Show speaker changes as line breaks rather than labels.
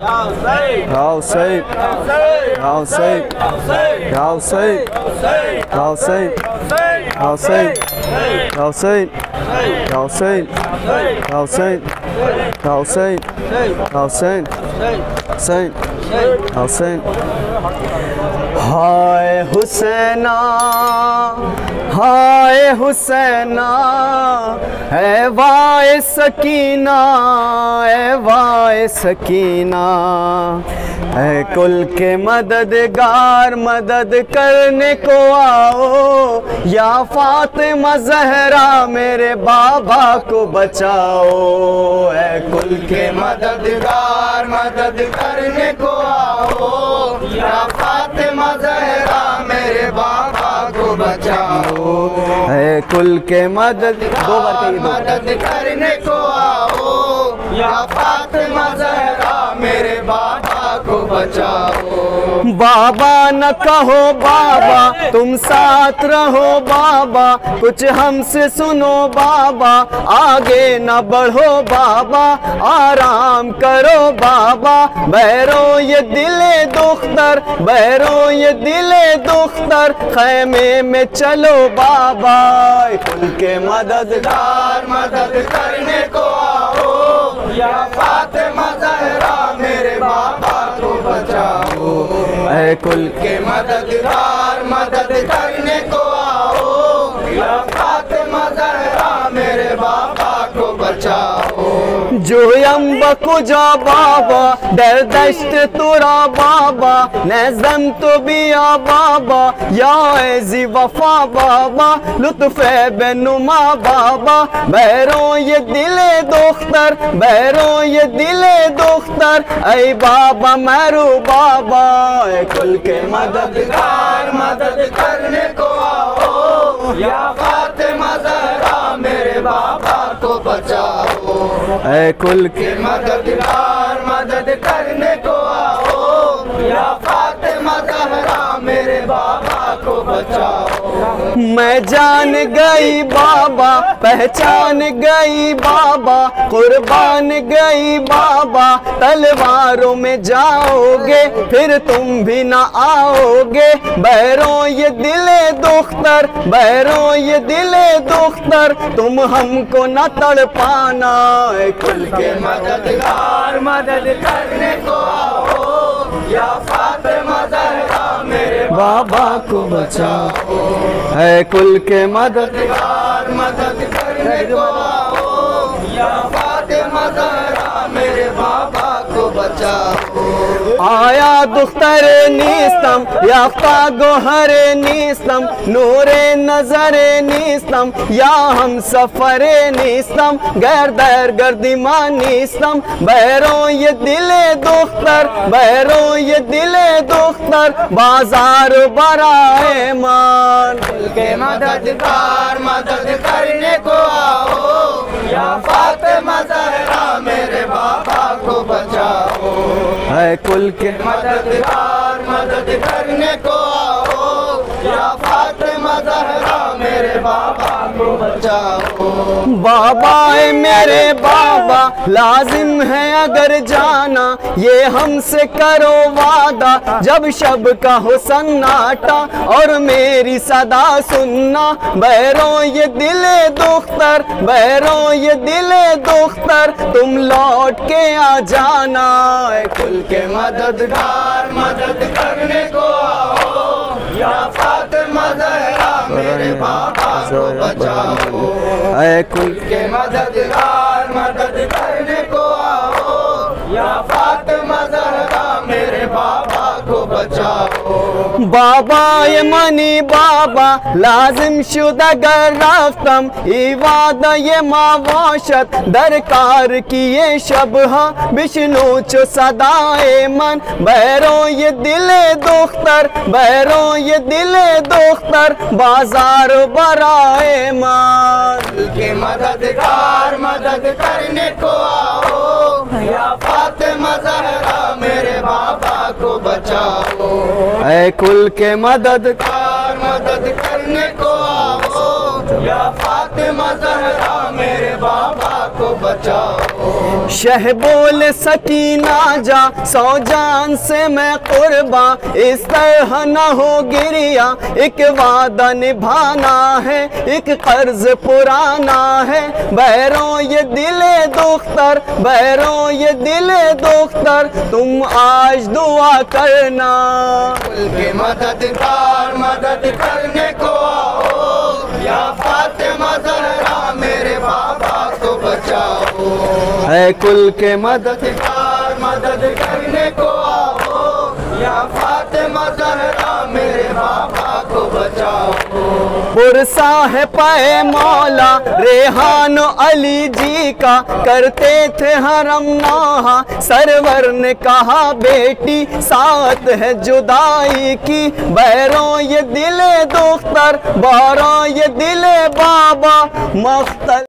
Y'all safe. Y'all safe. Y'all safe. Y'all safe. Y'all safe. Y'all safe. Y'all safe. Y'all safe. Y'all safe. Y'all safe. Safe. Y'all safe. Hi Hussein. हाय हुसैना है वाय सकीना है वाय सकीना। है कुल के मददगार मदद करने को आओ, या फातिमा जहरा मेरे बाबा को बचाओ। है कुल के मददगार मदद करने को आओ, या है कुल के मदद, दो बार कहिए, दो
मदद करने को आओ। या फातिमा जहरा मेरे बाबा को बचाओ।
बाबा, न कहो बाबा, तुम साथ रहो बाबा, कुछ हमसे सुनो बाबा, आगे न बढ़ो बाबा, आराम करो बाबा, बैरो ये दिले दुख्तर, बैरो ये दिले दुख्तर, खैमे में चलो बाबा कुल के मददगार,
मदद करने को आओ, या फातिमा
है कुल
के मददगार मदद करने को आओ।
जो अम्ब कुजा बाबा दर दश्त तुरा बाबा, नजम तो बिया बाबा, या ऐजी वफा बाबा, लुत्फ है बेनुमा बाबा। बैरो ये दिले दोख्तर, बैरो ये दिले दोख्तर, ऐ बाबा मैरू बाबा, ऐ कुल के मदद
मददगार, मदद करने को आओ। या फातिमा जहरा मेरे बाबा। को बचाओ।
ऐ कुल के
मददगार मदद करने को आओ। या फातिमा जहरा मेरे बाबा को बचाओ।
मैं जान गई बाबा, पहचान गई बाबा, कुर्बान गई बाबा। तलवारों में जाओगे, फिर तुम भी ना आओगे। बहरों ये दिले दुख्तर बहरों ये दिले दुख्तर, तुम हमको न तड़ पाना खुल के
मददगार, मदद करने को आओ। या फातिमा
बाबा को बचाओ। है कुल के मदद
मददगार मदद करने को आओ। या फातिमा
आया दुख्तर नीस्तम याफ्ता गोहरे नीस्तम नूरे नज़र नीस्तम या हम सफरे नीस्तम गैर गर्दिमा नीस्तम बैरों ये दिले दुख्तर, बैरों ये दिले दुख्तर, बाज़ार बराए मान।
के मददगार मदद करने को आओ या फातिमा
है कुल के
मददगार मदद करने को आओ। या फातिमा मेरे बाबा को बचाओ
बाबा मेरे बाबा, लाजिम है अगर जाना, ये हमसे करो वादा, जब शब का हो सन्नाटा और मेरी सदा सुनना, बैरों ये दिले दुख्तर, बैरों ये दिले दुख्तर, तुम लौट के आ जाना कुल
के मददगार, मदद करने को आओ। मेरे बाबा को बचाओ।
कुल
के मददगार मदद बाबा
मनी बाबा, लाजिम शुद अगर रास्तम, इवाद ये मावाशत, दरकार किए शब हाँ विष्णु चो सदाए मन। बैरो ये दिल दोख्तर, बैरो ये दिल दोख्तर, बाज़ार बराए मन।
के मददगार मदद करने को आओ, या फातिमा
ऐ कुल के मदद
कार, मदद करने को आओ। या फातिमा जहरा मेरे बाबा को बचाओ।
शह बोल सकीना जा, सौ जान से मैं कुर्बा। इस तरह न हो गिरिया, एक वादा निभाना है, एक कर्ज पुराना है। बैरों ये दिले दोख्तर, बैरों ये दिले दुख्तर, तुम आज दुआ करना।
मददगार मदद करने को आओ।
है कुल के मदद
मददगार मदद करने को आओ। या फातिमा जहरा, मेरे बाबा को बचाओ।
पुरसा है पाए मौला, रेहान अली जी का। करते थे हरम नौहा, सरवर ने कहा, बेटी, साथ है जुदाई की। बैरों ये दिले दुख्तर, बारों ये दिले बाबा मख्तल